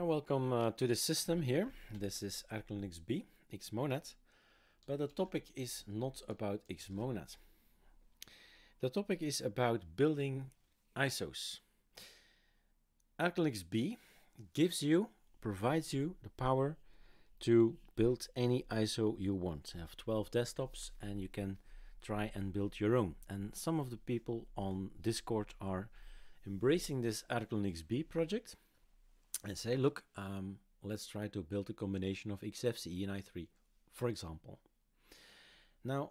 Hi, welcome uh, to the system here. This is ArcoLinux B, Xmonad, but the topic is not about Xmonad. The topic is about building ISOs. ArcoLinux B gives you, provides you the power to build any ISO you want. You have 12 desktops and you can try and build your own. And some of the people on Discord are embracing this ArcoLinux B project and say, look, um, let's try to build a combination of XFCE and i3, for example. Now,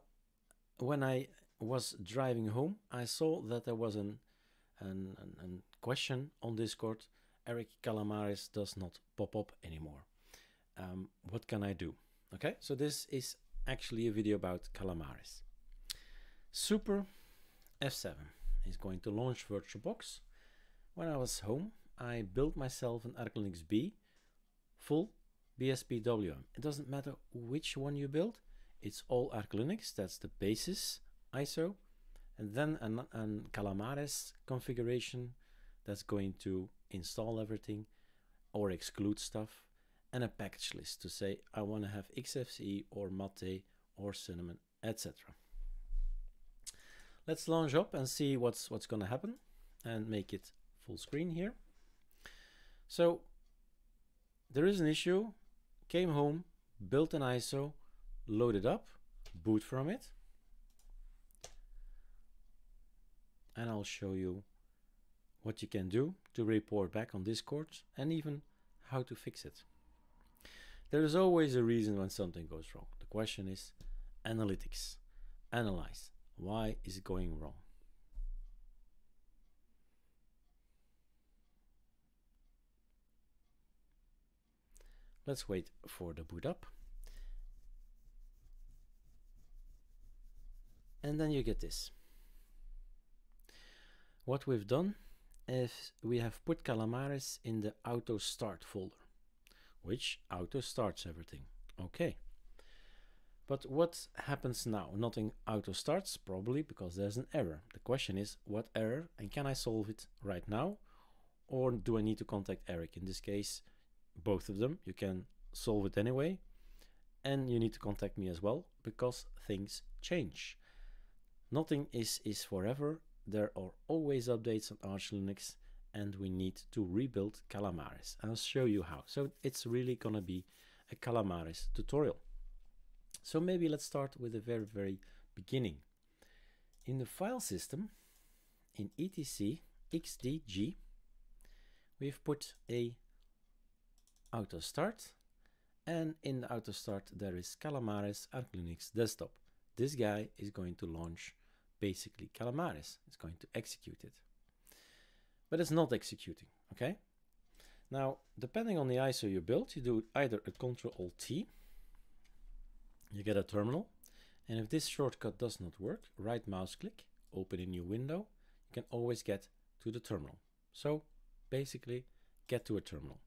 when I was driving home, I saw that there was an, an, an, an question on Discord. Erik Calamares does not pop up anymore. Um, what can I do? Okay, so this is actually a video about Calamares. Super F7 is going to launch VirtualBox. When I was home, I built myself an ArcoLinux B full BSPWM. It doesn't matter which one you build, it's all Arch Linux, that's the basis ISO, and then an, an Calamares configuration that's going to install everything or exclude stuff, and a package list to say I want to have XFCE or Mate or Cinnamon, etc. Let's launch up and see what's what's going to happen and make it full screen here. So there is an issue, came home, built an ISO, loaded up, boot from it, and I'll show you what you can do to report back on Discord and even how to fix it. There is always a reason when something goes wrong. The question is analytics. Analyze. Why is it going wrong? Let's wait for the boot up. And then you get this. What we've done is we have put Calamares in the auto start folder, which auto starts everything. Okay. But what happens now? Nothing auto starts, probably because there's an error. The question is, what error and can I solve it right now? Or do I need to contact Erik? In this case, both of them. You can solve it anyway. And you need to contact me as well because things change. Nothing is, is forever. There are always updates on Arch Linux and we need to rebuild Calamares. I'll show you how. So it's really gonna be a Calamares tutorial. So maybe let's start with the very, very beginning. In the file system, in etc xdg, we've put a auto start and in the auto start there is Calamares Arch Linux desktop. This guy is going to launch basically Calamares. It's going to execute it. But it's not executing, okay? Now, depending on the ISO you build, you do either a Control Alt T, you get a terminal, and if this shortcut does not work, right mouse click, open a new window, you can always get to the terminal. So basically, get to a terminal.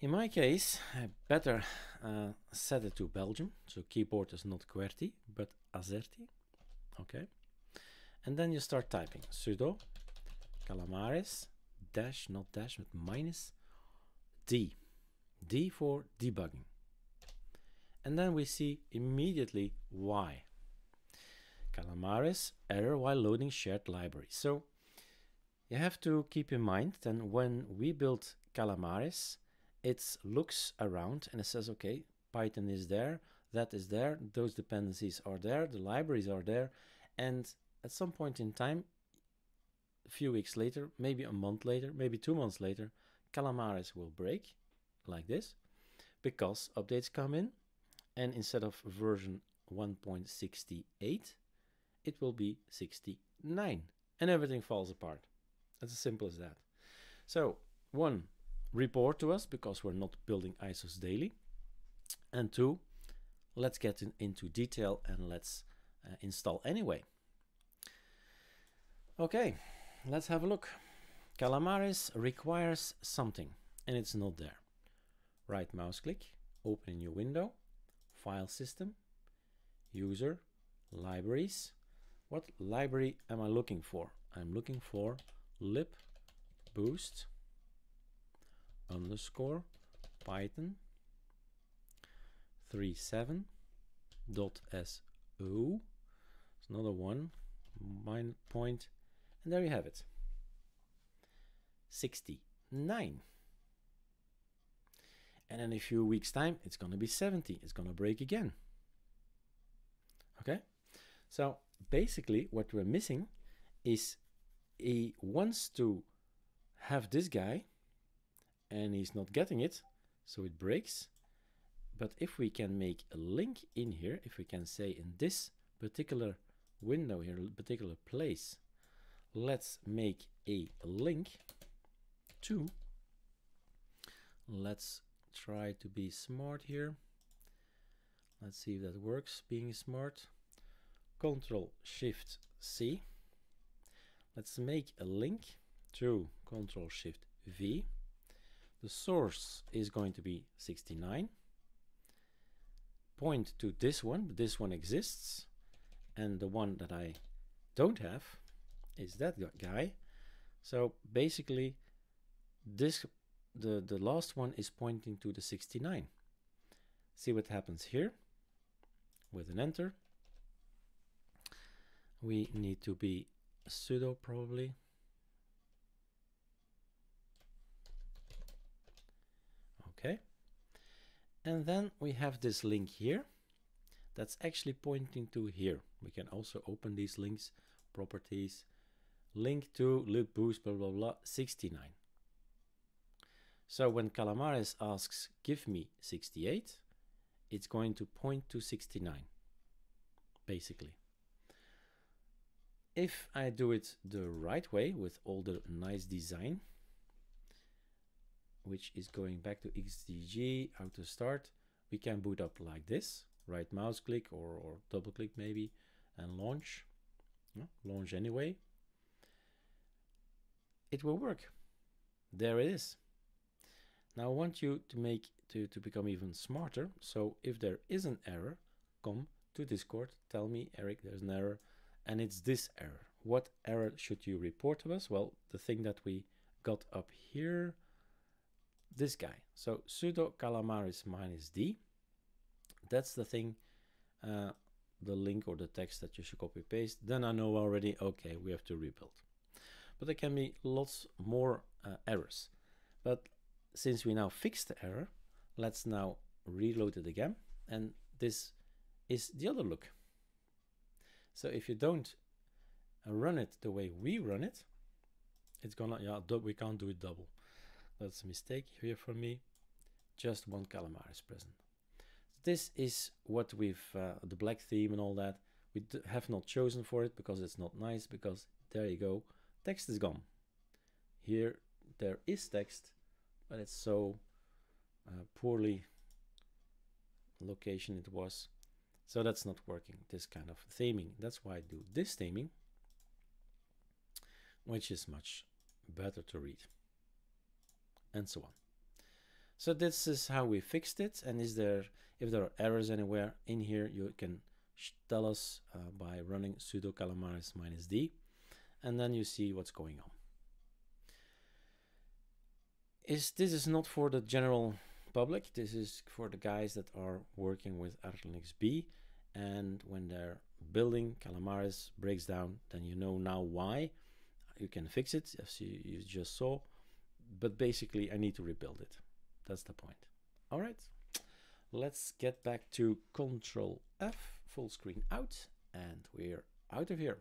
In my case, I better uh, set it to Belgium. So keyboard is not QWERTY, but AZERTY. Okay. And then you start typing sudo calamares dash, not dash, but minus D. D for debugging. And then we see immediately why. Calamares error while loading shared library. So you have to keep in mind that when we built Calamares, it looks around and it says, okay, Python is there, that is there, those dependencies are there, the libraries are there, and at some point in time, a few weeks later, maybe a month later, maybe two months later, Calamares will break like this because updates come in and instead of version 1.68, it will be 69 and everything falls apart. That's as simple as that. So one, report to us because we're not building ISOs daily. And two, let's get in, into detail and let's uh, install anyway. Okay, let's have a look. Calamares requires something and it's not there. Right mouse click, open a new window, file system, user, libraries. What library am I looking for? I'm looking for lib boost underscore python 37 dot so it's another one mine point and there you have it. 69 and in a few weeks time it's going to be 70 it's going to break again. Okay? So basically what we're missing is he wants to have this guy and he's not getting it so it breaks. But if we can make a link in here if we can say in this particular window here particular place let's make a link to let's try to be smart here. Let's see if that works being smart. Control shift C. Let's make a link to control shift V the source is going to be 69 point to this one but this one exists and the one that I don't have is that guy. So basically this the the last one is pointing to the 69 see what happens here with an enter. We need to be sudo probably okay. And then we have this link here. That's actually pointing to here. We can also open these links properties. Link to libboost blah blah blah 69 so when calamares asks give me 68 it's going to point to 69 basically. If I do it the right way with all the nice design which is going back to XDG, auto start, we can boot up like this, right mouse click or, or double click maybe, and launch, launch anyway. It will work. There it is. Now I want you to make to, to become even smarter. So if there is an error, come to Discord, tell me, Erik, there's an error, and it's this error. What error should you report to us? Well, the thing that we got up here, this guy. So sudo calamares minus d. That's the thing, uh, the link or the text that you should copy paste. Then I know already, okay, we have to rebuild. But there can be lots more uh, errors. But since we now fixed the error, let's now reload it again. And this is the other look. So if you don't run it the way we run it, it's gonna, yeah, we can't do it double. That's a mistake here for me. Just one Calamares present. This is what we've, uh, the black theme and all that. We have not chosen for it because it's not nice because there you go. Text is gone. Here there is text, but it's so uh, poorly location it was. So that's not working, this kind of theming. That's why I do this theming, which is much better to read and so on. So this is how we fixed it. And is there, if there are errors anywhere in here, you can tell us uh, by running sudo calamares minus d, and then you see what's going on. Is this is not for the general public. This is for the guys that are working with ArcoLinux B, and when they're building calamares breaks down, then you know now why. You can fix it as you, you just saw but basically I need to rebuild it. That's the point. All right, let's get back to Control F, full screen out, and we're out of here.